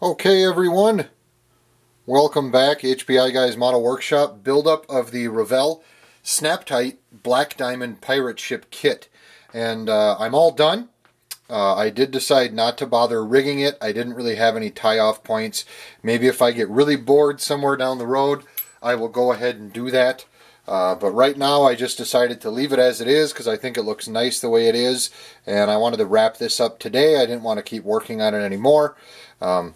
Okay everyone, welcome back HPI Guys Model Workshop build-up of the Revell Snap-Tite Black Diamond Pirate Ship Kit. And uh, I'm all done. Uh, I did decide not to bother rigging it. I didn't really have any tie-off points. Maybe if I get really bored somewhere down the road, I will go ahead and do that. Uh, but right now I just decided to leave it as it is because I think it looks nice the way it is. And I wanted to wrap this up today. I didn't want to keep working on it anymore. Um,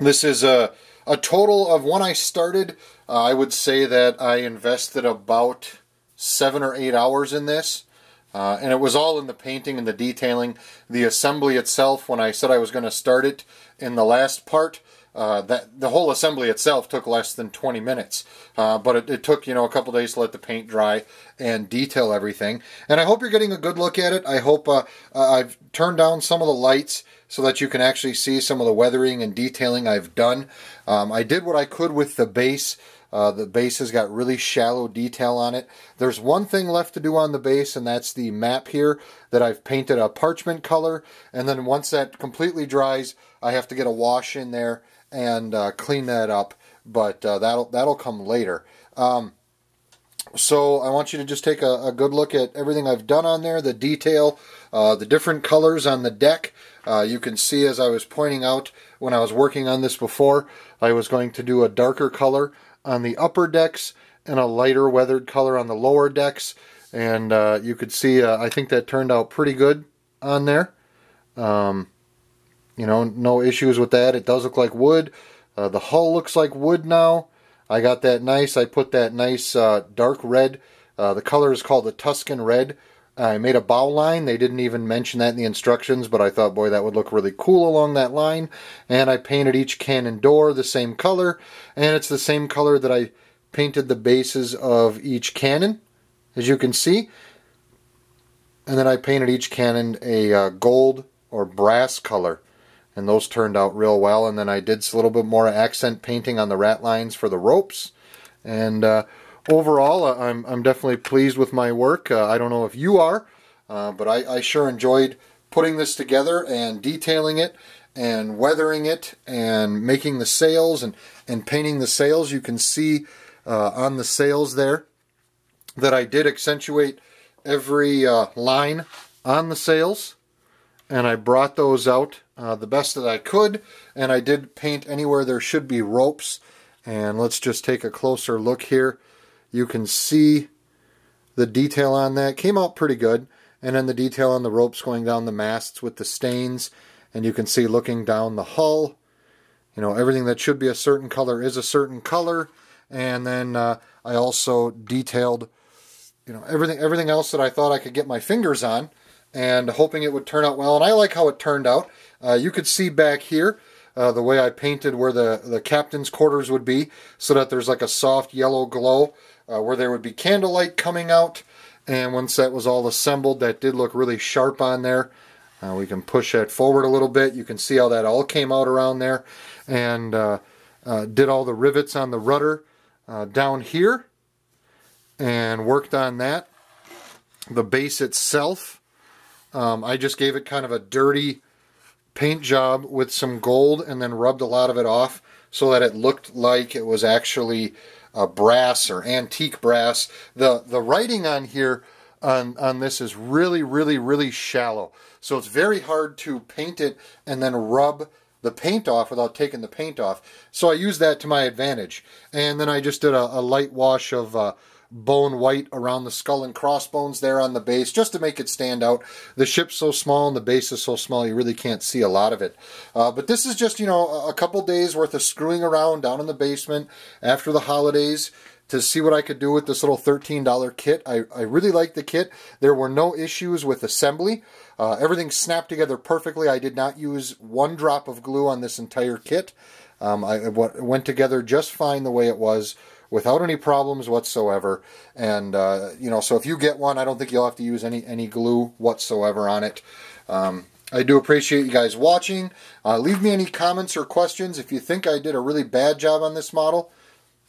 this is a, a total of when I started, uh, I would say that I invested about seven or eight hours in this. Uh, and it was all in the painting and the detailing. The assembly itself, when I said I was going to start it in the last part, uh, that the whole assembly itself took less than 20 minutes, uh, but it, it, took you know a couple days to let the paint dry and detail everything. And I hope you're getting a good look at it. I hope uh, uh I've turned down some of the lights so that you can actually see some of the weathering and detailing I've done. Um, I did what I could with the base. Uh, the base has got really shallow detail on it. There's one thing left to do on the base, and that's the map here that I've painted a parchment color. And then once that completely dries, I have to get a wash in there and uh, clean that up. But uh, that'll that'll come later. Um, so I want you to just take a, a, good look at everything I've done on there, the detail, uh, the different colors on the deck. Uh, you can see as I was pointing out when I was working on this before, I was going to do a darker color on the upper decks and a lighter weathered color on the lower decks. And uh, you could see, uh, I think that turned out pretty good on there. Um, you know, no issues with that. It does look like wood. Uh, the hull looks like wood now. I got that nice. I put that nice uh, dark red. Uh, the color is called the Tuscan Red. I made a bow line. They didn't even mention that in the instructions, but I thought, boy, that would look really cool along that line. And I painted each cannon door the same color, and it's the same color that I painted the bases of each cannon, as you can see. And then I painted each cannon a uh, gold or brass color and those turned out real well. And then I did a little bit more accent painting on the rat lines for the ropes. And uh, overall, uh, I'm, I'm definitely pleased with my work. Uh, I don't know if you are, uh, but I, I sure enjoyed putting this together and detailing it and weathering it and making the sails and, and painting the sails. You can see uh, on the sails there that I did accentuate every uh, line on the sails and I brought those out uh, the best that I could, and I did paint anywhere there should be ropes. And let's just take a closer look here. You can see the detail on that. Came out pretty good. And then the detail on the ropes going down the masts with the stains. And you can see looking down the hull, you know, everything that should be a certain color is a certain color. And then uh, I also detailed, you know, everything everything else that I thought I could get my fingers on and hoping it would turn out well. And I like how it turned out. Uh, you could see back here uh, the way I painted where the, the captain's quarters would be so that there's like a soft yellow glow uh, where there would be candlelight coming out. And once that was all assembled, that did look really sharp on there. Uh, we can push that forward a little bit. You can see how that all came out around there. And uh, uh, did all the rivets on the rudder down here and worked on that. The base itself um, I just gave it kind of a dirty paint job with some gold and then rubbed a lot of it off so that it looked like it was actually a brass or antique brass. The, the writing on here on, on this is really, really, really shallow. So it's very hard to paint it and then rub the paint off without taking the paint off. So I use that to my advantage. And then I just did a, a light wash of uh, bone white around the skull and crossbones there on the base just to make it stand out. The ship's so small and the base is so small you really can't see a lot of it. Uh, but this is just, you know, a couple days worth of screwing around down in the basement after the holidays to see what I could do with this little $13 kit. I, I really like the kit. There were no issues with assembly. Uh, everything snapped together perfectly. I did not use one drop of glue on this entire kit. Um, I, it went together just fine the way it was without any problems whatsoever. And, uh, you know, so if you get one, I don't think you'll have to use any, any glue whatsoever on it. Um, I do appreciate you guys watching. Uh, leave me any comments or questions. If you think I did a really bad job on this model,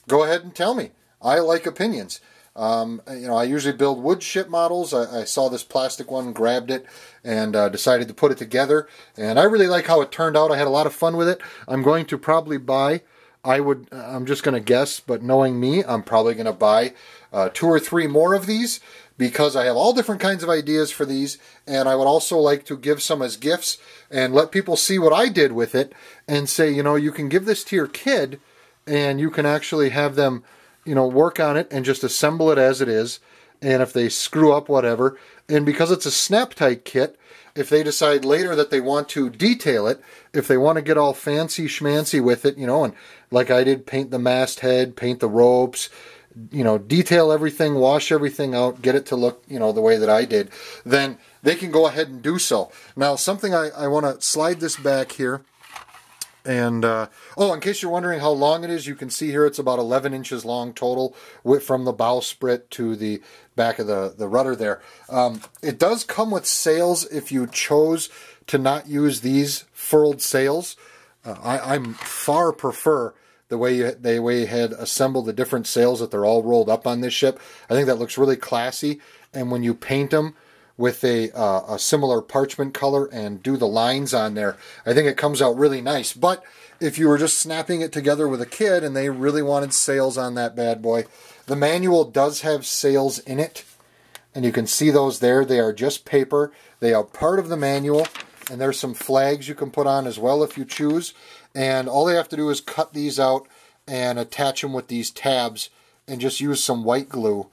go ahead and tell me. I like opinions. Um, you know, I usually build wood ship models. I, I saw this plastic one, grabbed it, and uh, decided to put it together. And I really like how it turned out. I had a lot of fun with it. I'm going to probably buy, I would, I'm just going to guess, but knowing me, I'm probably going to buy uh, two or three more of these because I have all different kinds of ideas for these. And I would also like to give some as gifts and let people see what I did with it and say, you know, you can give this to your kid and you can actually have them you know, work on it and just assemble it as it is. And if they screw up, whatever. And because it's a Snap-Tite kit, if they decide later that they want to detail it, if they want to get all fancy schmancy with it, you know, and like I did, paint the masthead, paint the ropes, you know, detail everything, wash everything out, get it to look, you know, the way that I did, then they can go ahead and do so. Now, something I, I want to slide this back here and uh, oh, in case you're wondering how long it is, you can see here it's about 11 inches long total with, from the bowsprit to the back of the, the rudder there. Um, it does come with sails if you chose to not use these furled sails. Uh, I, I'm far prefer the way you, the way had assembled the different sails that they're all rolled up on this ship. I think that looks really classy. And when you paint them, with a, uh, a similar parchment color and do the lines on there. I think it comes out really nice. But if you were just snapping it together with a kid and they really wanted sails on that bad boy, the manual does have sails in it. And you can see those there. They are just paper. They are part of the manual. And there's some flags you can put on as well if you choose. And all they have to do is cut these out and attach them with these tabs and just use some white glue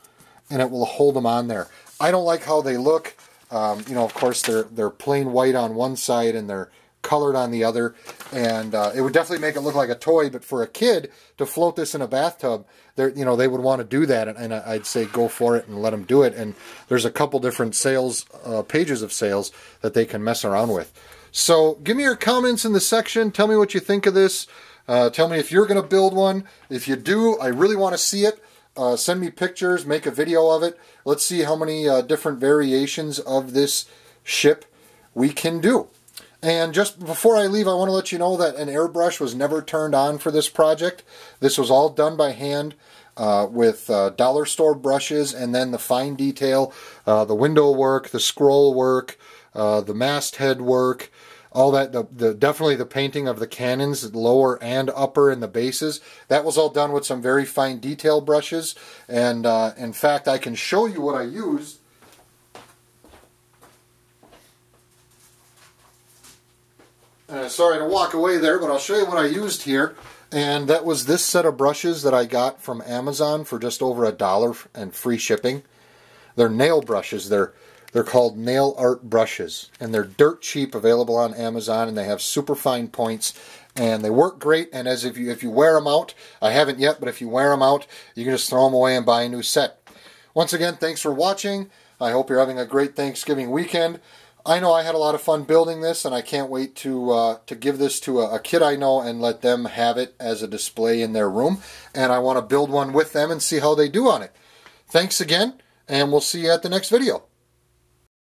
and it will hold them on there. I don't like how they look. Um, you know, of course, they're they're plain white on one side and they're colored on the other, and uh, it would definitely make it look like a toy. But for a kid to float this in a bathtub, they you know they would want to do that, and, I'd say go for it and let them do it. And there's a couple different sails uh, pages of sails that they can mess around with. So give me your comments in the section. Tell me what you think of this. Uh, tell me if you're going to build one. If you do, I really want to see it. Uh, send me pictures, make a video of it. Let's see how many uh, different variations of this ship we can do. And just before I leave, I want to let you know that an airbrush was never turned on for this project. This was all done by hand uh, with uh, dollar store brushes and then the fine detail, uh, the window work, the scroll work, uh, the masthead work, all that the, the definitely the painting of the cannons lower and upper in the bases. That was all done with some very fine detail brushes. And uh, in fact I can show you what I used. Uh, sorry to walk away there but I'll show you what I used here. And that was this set of brushes that I got from Amazon for just over a dollar and free shipping. They're nail brushes. They're they're called nail art brushes, and they're dirt cheap, available on Amazon, and they have super fine points, and they work great. And as if you if you wear them out, I haven't yet, but if you wear them out, you can just throw them away and buy a new set. Once again, thanks for watching. I hope you're having a great Thanksgiving weekend. I know I had a lot of fun building this, and I can't wait to uh, to give this to a, a, kid I know and let them have it as a display in their room. And I want to build one with them and see how they do on it. Thanks again, and we'll see you at the next video.